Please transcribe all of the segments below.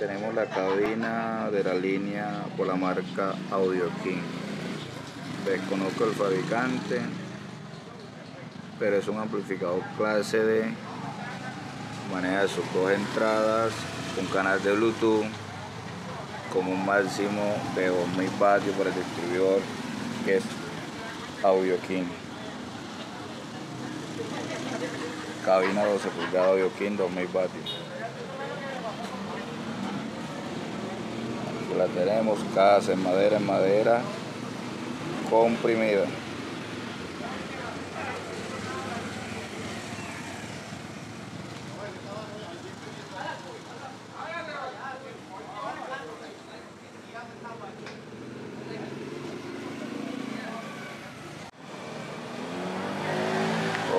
la cabina de la línea por la marca Audio King. Desconozco el fabricante, pero es un amplificador clase D. Maneja sus dos entradas, un canal de Bluetooth con un máximo de 2000 vatios por el distribuidor que es Audio King. Cabina 12 pulgadas Audio King 2000 vatios. La tenemos casa en madera en madera comprimida.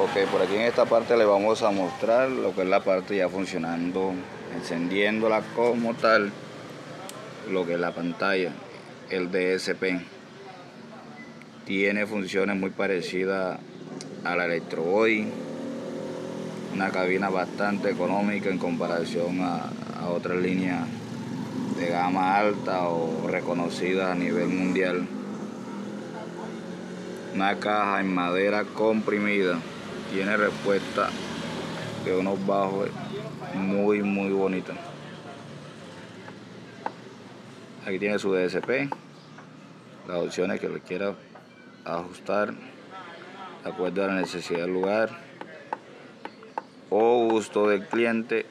Ok por aquí en esta parte le vamos a mostrar lo que es la parte ya funcionando encendiéndola como tal lo que es la pantalla, el DSP. Tiene funciones muy parecidas a la Electro Boy, una cabina bastante económica en comparación a, a otras líneas de gama alta o reconocidas a nivel mundial. Una caja en madera comprimida, tiene respuesta de unos bajos muy muy bonitos. Aquí tiene su DSP, las opciones que le quiera ajustar de acuerdo a la necesidad del lugar o gusto del cliente